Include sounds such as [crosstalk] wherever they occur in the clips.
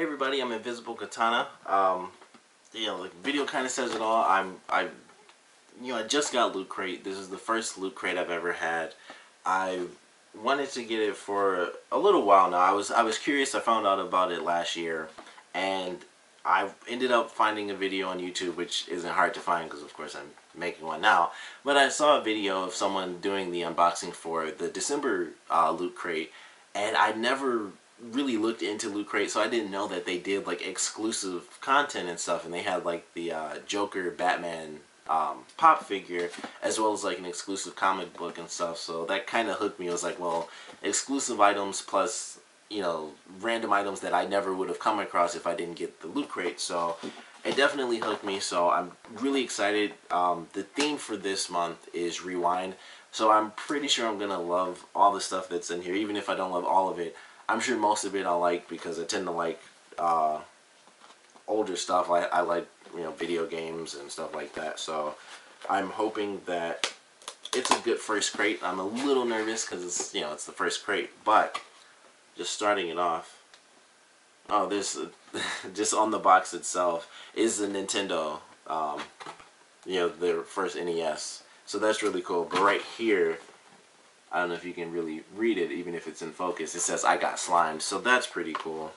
Hey everybody, I'm Invisible Katana. Um, you know, the video kind of says it all. I'm, I, you know, I just got Loot Crate. This is the first Loot Crate I've ever had. I wanted to get it for a little while now. I was, I was curious. I found out about it last year, and I ended up finding a video on YouTube, which isn't hard to find because, of course, I'm making one now. But I saw a video of someone doing the unboxing for the December uh, Loot Crate, and I never really looked into Loot Crate, so I didn't know that they did like exclusive content and stuff, and they had like the uh, Joker Batman um, pop figure as well as like an exclusive comic book and stuff. So that kind of hooked me. I was like, well, exclusive items plus you know random items that I never would have come across if I didn't get the Loot Crate. So it definitely hooked me. So I'm really excited. Um, the theme for this month is Rewind. So I'm pretty sure I'm gonna love all the stuff that's in here, even if I don't love all of it. I'm sure most of it I like because I tend to like uh, older stuff. I, I like you know video games and stuff like that. So I'm hoping that it's a good first crate. I'm a little nervous because it's you know it's the first crate, but just starting it off. Oh, this [laughs] just on the box itself is the Nintendo, um, you know, their first NES. So that's really cool. But right here I don't know if you can really read it, even if it's in focus. It says, I got slimed. So that's pretty cool.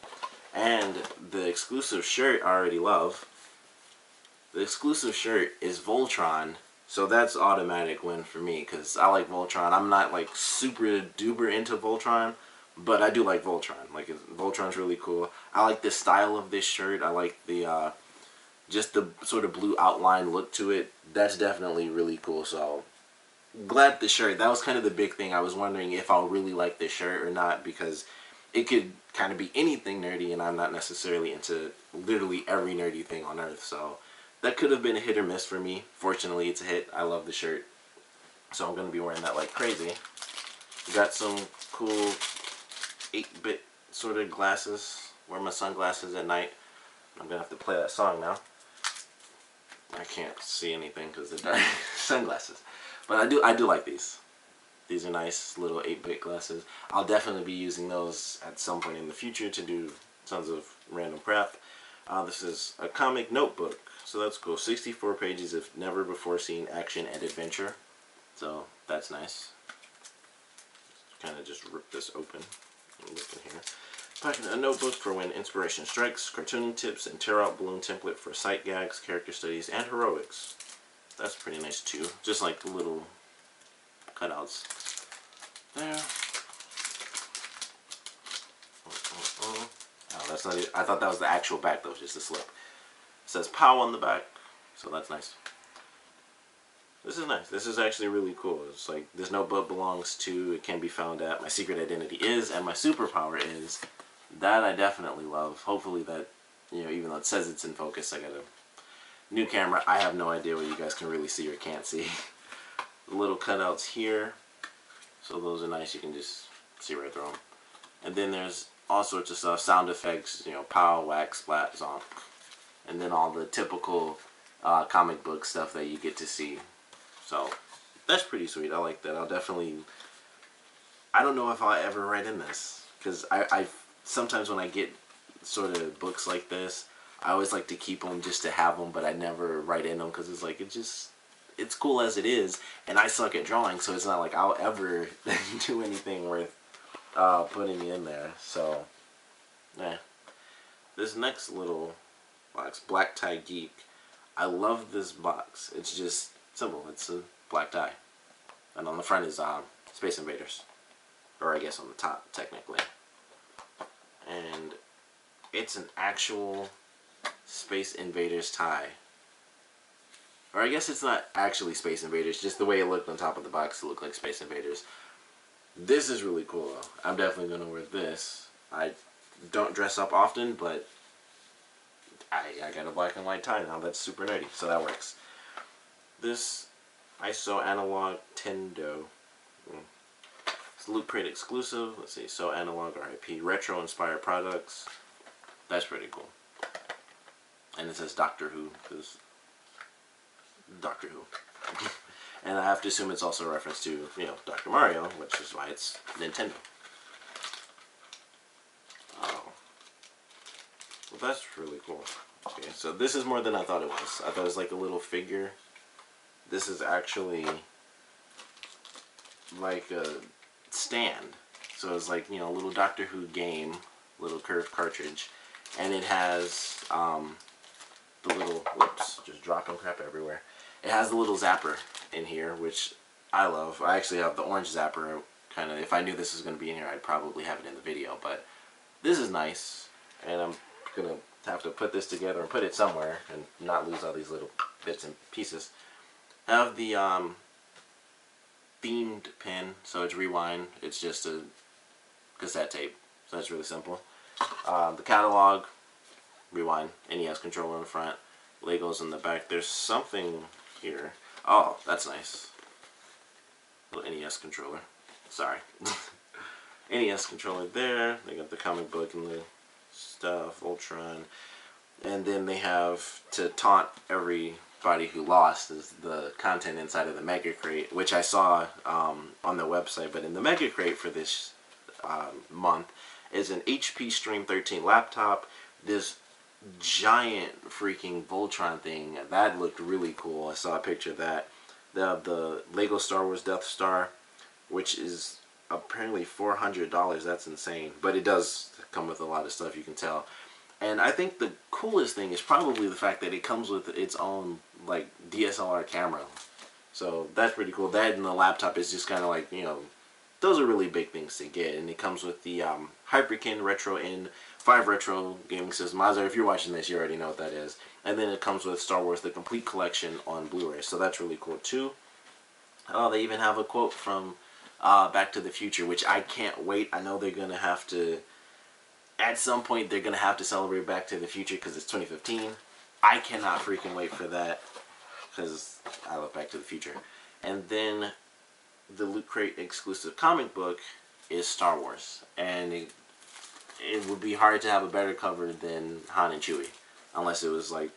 And the exclusive shirt I already love. The exclusive shirt is Voltron. So that's automatic win for me because I like Voltron. I'm not like super duper into Voltron, but I do like Voltron. Like Voltron's really cool. I like the style of this shirt. I like the uh, just the sort of blue outline look to it. That's definitely really cool. So glad the shirt. That was kind of the big thing. I was wondering if I'll really like this shirt or not because it could kind of be anything nerdy and I'm not necessarily into literally every nerdy thing on earth. So that could have been a hit or miss for me. Fortunately, it's a hit. I love the shirt. So I'm going to be wearing that like crazy. Got some cool 8-bit sort of glasses. Wear my sunglasses at night. I'm going to have to play that song now. I can't see anything because the dark [laughs] sunglasses. But I do I do like these. These are nice little 8-bit glasses. I'll definitely be using those at some point in the future to do tons of random crap. Uh, this is a comic notebook, so that's cool. 64 pages of never before seen action and adventure. So that's nice. Kind of just rip this open. Look in here. Packing a notebook for when inspiration strikes, cartooning tips, and tear out balloon template for sight gags, character studies, and heroics. That's pretty nice too. Just like little cutouts there. Oh, oh, oh. oh that's not. Even, I thought that was the actual back though, just a slip. It says POW on the back, so that's nice. This is nice. This is actually really cool. It's like this notebook belongs to. It can be found at. My secret identity is, and my superpower is. That I definitely love. Hopefully that, you know, even though it says it's in focus, I gotta new camera, I have no idea what you guys can really see or can't see. the [laughs] little cutouts here, so those are nice. You can just see right through them. And then there's all sorts of stuff, sound effects, you know, pow, wax, splat, zonk. And then all the typical uh, comic book stuff that you get to see. So that's pretty sweet. I like that. I'll definitely. I don't know if I'll ever write in this because I, I sometimes when I get sort of books like this, I always like to keep them just to have them, but I never write in them because it's like it just it's cool as it is, and I suck at drawing, so it's not like I'll ever [laughs] do anything worth uh, putting in there. So, yeah. This next little box, Black Tie Geek, I love this box. It's just simple. It's a black tie, and on the front is uh, Space Invaders, or I guess on the top technically, and it's an actual Space Invaders tie. Or I guess it's not actually Space Invaders, just the way it looked on top of the box it looked like Space Invaders. This is really cool though. I'm definitely going to wear this. I don't dress up often, but I, I got a black and white tie now. That's super nerdy, so that works. This ISO Analog Tendo. Hmm. It's Loot Crate exclusive. Let's see. So Analog RIP. Retro inspired products. That's pretty cool and it says Doctor Who because Doctor Who. [laughs] and I have to assume it's also a reference to you know Doctor Mario, which is why it's Nintendo. Oh, Well, that's really cool. Okay, so this is more than I thought it was. I thought it was like a little figure. This is actually like a stand. So it's like, you know, a little Doctor Who game, little curved cartridge. And it has um, the little, whoops, just dropping crap everywhere. It has the little zapper in here, which I love. I actually have the orange zapper. Kind of, if I knew this was going to be in here, I'd probably have it in the video. But this is nice, and I'm going to have to put this together and put it somewhere and not lose all these little bits and pieces. I have the um, themed pin, so it's rewind. It's just a cassette tape, so that's really simple. Um, the catalog, rewind, NES controller in the front, Legos in the back. There's something here. Oh, that's nice. Little NES controller. Sorry. [laughs] NES controller there. They got the comic book and the stuff, Ultron. And then they have to taunt everybody who lost is the content inside of the Mega Crate, which I saw um, on the website. But in the Mega Crate for this um, month is an HP Stream 13 laptop. This giant freaking Voltron thing that looked really cool. I saw a picture of that. The the Lego Star Wars Death Star, which is apparently four hundred dollars. That's insane, but it does come with a lot of stuff. You can tell. And I think the coolest thing is probably the fact that it comes with its own like DSLR camera. So that's pretty cool. That and the laptop is just kind of like you know those are really big things to get. And it comes with the um, Hyperkin RetroN 5 Retro Gaming System. Mazar, if you're watching this, you already know what that is. And then it comes with Star Wars The Complete Collection on Blu-ray. So that's really cool too. Oh, they even have a quote from uh, Back to the Future, which I can't wait. I know they're going to have to, at some point, they're going to have to celebrate Back to the Future because it's 2015. I cannot freaking wait for that because I love Back to the Future. And then the Loot Crate exclusive comic book is Star Wars, and it, it would be hard to have a better cover than Han and Chewie, unless it was like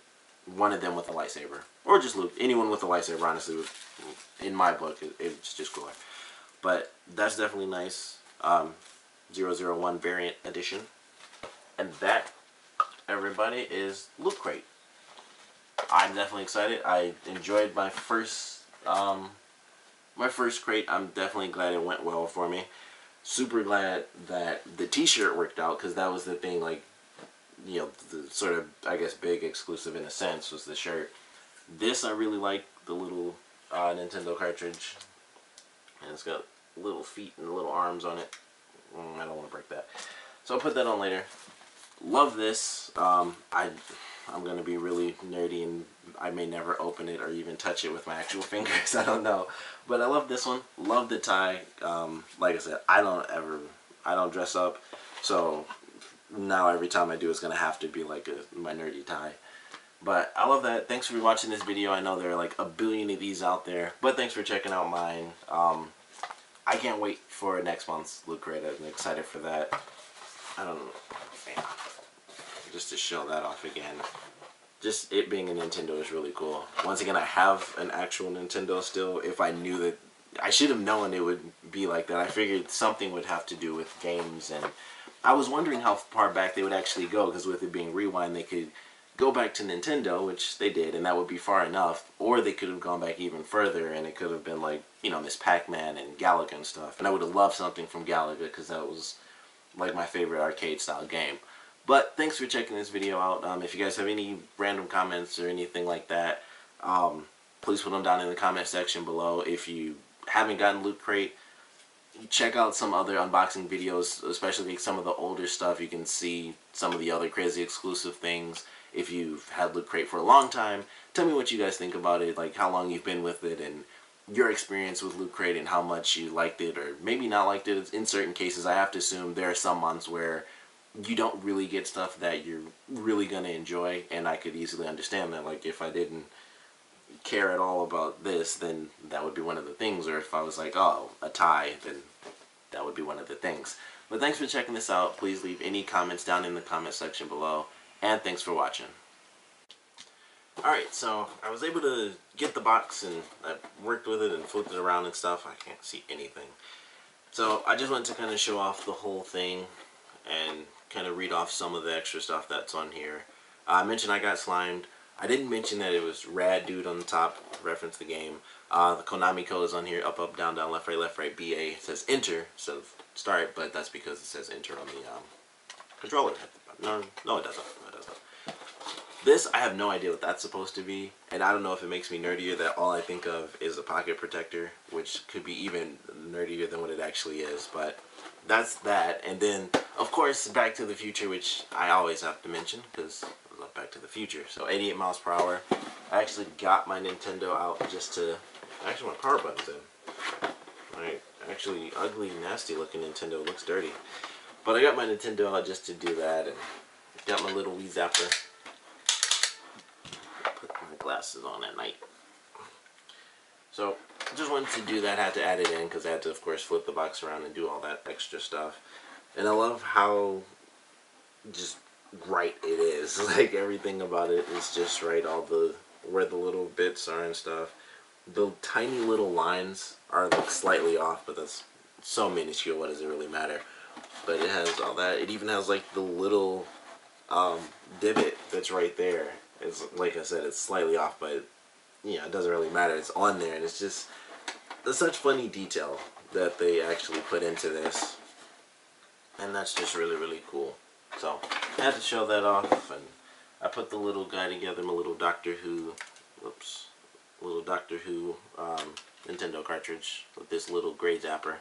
one of them with a lightsaber, or just Luke. Anyone with a lightsaber, honestly, in my book, it, it's just cooler. But that's definitely nice. Um, 001 variant edition, and that everybody is Loot Crate. I'm definitely excited. I enjoyed my first um, my first crate, I'm definitely glad it went well for me. Super glad that the t-shirt worked out because that was the thing, like, you know, the sort of, I guess, big exclusive in a sense was the shirt. This I really like, the little uh, Nintendo cartridge. And it's got little feet and little arms on it. Mm, I don't want to break that. So I'll put that on later. Love this. Um, I I'm going to be really nerdy and I may never open it or even touch it with my actual [laughs] fingers. I don't know. But I love this one. Love the tie. Um, like I said, I don't ever, I don't dress up. So now every time I do, it's going to have to be like a, my nerdy tie. But I love that. Thanks for watching this video. I know there are like a billion of these out there. But thanks for checking out mine. Um, I can't wait for next month's Crate. I'm excited for that. I don't know. Just to show that off again. Just it being a Nintendo is really cool. Once again, I have an actual Nintendo still. If I knew that, I should have known it would be like that. I figured something would have to do with games, and I was wondering how far back they would actually go, because with it being Rewind, they could go back to Nintendo, which they did, and that would be far enough. Or they could have gone back even further, and it could have been like, you know, Ms. Pac-Man and Galaga and stuff. And I would have loved something from Galaga, because that was like my favorite arcade-style game. But thanks for checking this video out. Um, if you guys have any random comments or anything like that, um, please put them down in the comment section below. If you haven't gotten Loot Crate, check out some other unboxing videos, especially some of the older stuff. You can see some of the other crazy exclusive things. If you've had Loot Crate for a long time, tell me what you guys think about it, like how long you've been with it, and your experience with Loot Crate and how much you liked it, or maybe not liked it. In certain cases, I have to assume there are some months where you don't really get stuff that you're really going to enjoy and I could easily understand that like if I didn't care at all about this then that would be one of the things or if I was like oh a tie then that would be one of the things. But thanks for checking this out. Please leave any comments down in the comment section below and thanks for watching. Alright so I was able to get the box and I worked with it and flipped it around and stuff. I can't see anything. So I just wanted to kind of show off the whole thing and kind of read off some of the extra stuff that's on here. Uh, I mentioned I got slimed. I didn't mention that it was Rad Dude on the top, reference the game. Uh, the Konami code is on here, up, up, down, down, left, right, left, right, BA. It says enter of start, but that's because it says enter on the um, controller. No, no, it doesn't. No, it doesn't. This, I have no idea what that's supposed to be, and I don't know if it makes me nerdier that all I think of is a pocket protector, which could be even nerdier than what it actually is, but that's that. And then, of course, Back to the Future, which I always have to mention, because I love Back to the Future. So 88 miles per hour. I actually got my Nintendo out just to, actually my power button's in. My actually ugly, nasty looking Nintendo looks dirty. But I got my Nintendo out just to do that, and got my little Wii Zapper Put my glasses on at night. So, just wanted to do that, had to add it in because I had to, of course, flip the box around and do all that extra stuff. And I love how just right it is. [laughs] Like, everything about it is just right. All the, where the little bits are and stuff. The tiny little lines are like slightly off, but that's so minuscule, what does it really matter? But it has all that. It even has like the little um, divot that's right there it's like I said, it's slightly off, but you know, it doesn't really matter. It's on there, and it's just such funny detail that they actually put into this, and that's just really really cool. So I had to show that off, and I put the little guy together, my little Doctor Who, whoops, little Doctor Who um, Nintendo cartridge with this little gray zapper.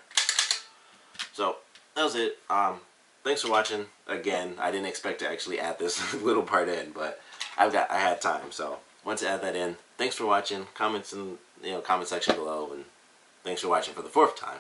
So that was it. Um, thanks for watching. Again, I didn't expect to actually add this [laughs] little part in, but I've got I had time, so want to add that in. Thanks for watching. Comments in you know comment section below, and thanks for watching for the fourth time.